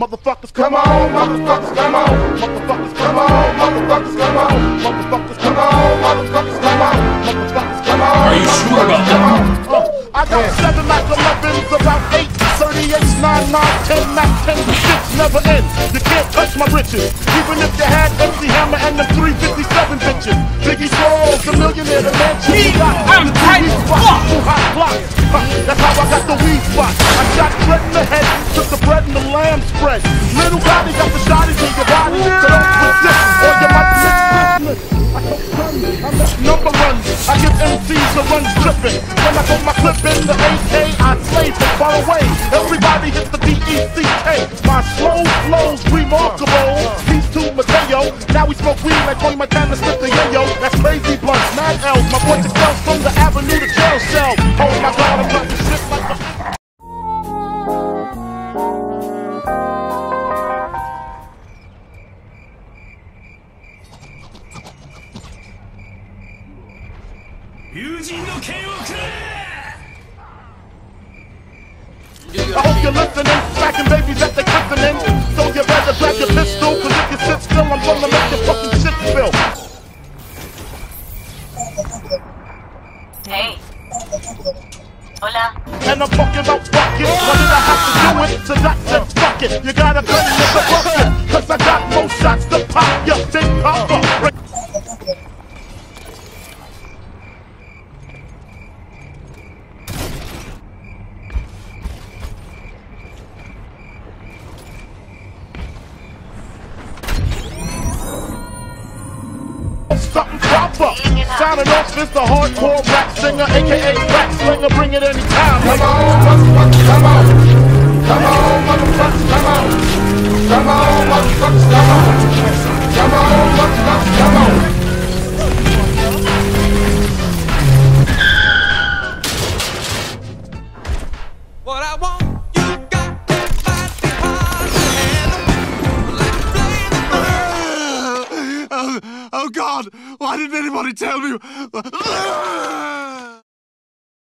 Motherfuckers, come on, motherfuckers, come on, motherfuckers, come on, motherfuckers, come on, motherfuckers, come on, motherfuckers, come on, motherfuckers, come on. Are you sure about that? Uh, I got seven Mac 11s, about eight 38s, 9, 9, 10, Mac 10, the shits never end. You can't touch my riches, even if you had MC Hammer and the 357 bitches. I'm tight as fuck. Hot block. That's how I got the weed spot. I shot bread in the head, took the bread and the lamb spread. Little body got the shotties in your body, so don't resist, or you might miss business. I don't number runs. I give MCs a run tripping. When I put my clip in the AK, I slay from far away. Everybody hits the D-E-C-K. My slow flow's remarkable. Peace to Mateo. Now we smoke weed like Tony Montana, slip the yayo. That's crazy mad L's. My voice excels from the avenue to jail cell. Oh my god, I'm talking shit like a... I hope you're listening, Hola. And I'm fucking about fucking. What did I have to do it? So that said fuck it. You got a gun in the bucket. Cause I got more shots to pop your big papa. Something proper. Sounding off is the hardcore rap singer, aka rap slinger. Bring it anytime. Come on, motherfuckers, come on. Come on, motherfuckers, come on. Come on, motherfuckers, come on. Come on, motherfuckers, come on. What I want, Why didn't anybody tell me?